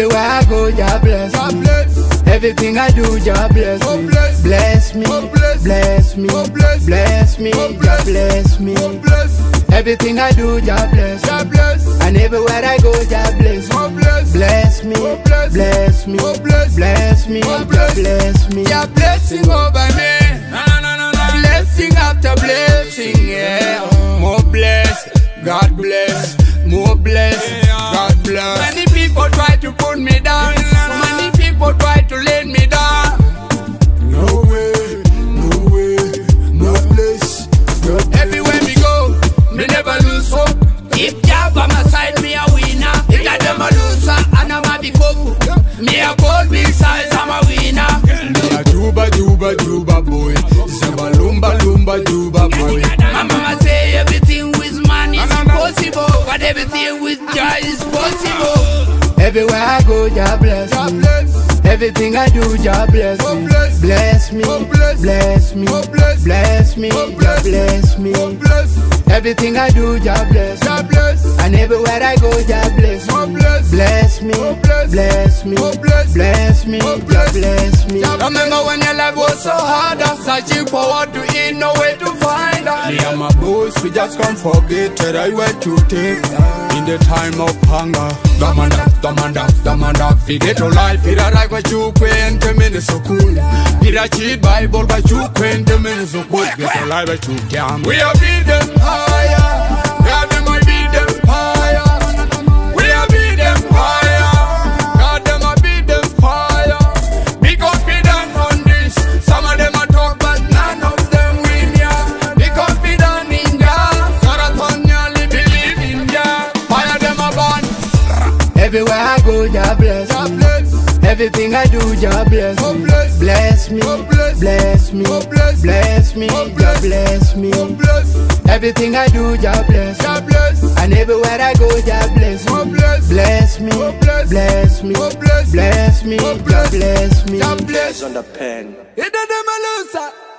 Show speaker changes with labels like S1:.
S1: Everywhere I go, Jah bless me.
S2: bless.
S1: Everything I do, Jah bless
S2: God
S1: me.
S2: bless.
S1: Bless me,
S2: bless.
S1: bless me,
S2: bless.
S1: bless me, Jah
S2: bless.
S1: bless me.
S2: Bless.
S1: Everything I do, Jah bless
S2: bless.
S1: And everywhere I go, Jah bless me.
S2: Bless.
S1: Bless me,
S2: bless.
S1: bless me,
S2: bless.
S1: bless me, Jah
S2: bless.
S1: bless me.
S2: Your blessing over me. To put me down. So many people try to let me down. No way, no way, no place. No Everywhere we go, me never lose hope. If Jah by my side, me a winner. If I them a loser, and I'm a hope. Me a gold big size, I'm a winner. Me a juba juba juba boy. Zamba lumba lumba juba boy. My mama say everything with money is possible, but everything with Jah is possible.
S1: Everywhere I go, Jah bless me.
S2: bless.
S1: Everything I do, Jah bless me.
S2: bless.
S1: Me,
S2: bless.
S1: me,
S2: bless.
S1: me, Jah
S2: bless.
S1: me. Everything I do, Jah bless me. And everywhere I go, Jah bless me.
S2: bless.
S1: Bless me,
S2: bless.
S1: me,
S2: bless.
S1: me, Jah
S2: bless.
S1: me.
S2: Remember when your life was so hard, I'm searching for what to my we just can't forget that I went to take in the time of hunger. Damanda, damanda, damanda, fide to life, ira right what you queen, ten minutes so cool. Ira cheat Bible, minutes so cool. Get to life, you can. We are beat them
S1: Everywhere I go, Jah bless
S2: God
S1: me. Everything I do, Jah bless
S2: God
S1: me.
S2: bless.
S1: Bless me,
S2: God bless.
S1: bless me,
S2: God bless.
S1: bless me, Jah
S2: bless.
S1: bless me. Everything I do, Jah bless me.
S2: Bless.
S1: And everywhere I go, Jah bless me.
S2: bless.
S1: Bless me,
S2: bless.
S1: bless me,
S2: bless.
S1: bless me, Jah
S2: bless.
S1: bless me.
S2: God bless.
S3: on the pen.
S2: It them a loser.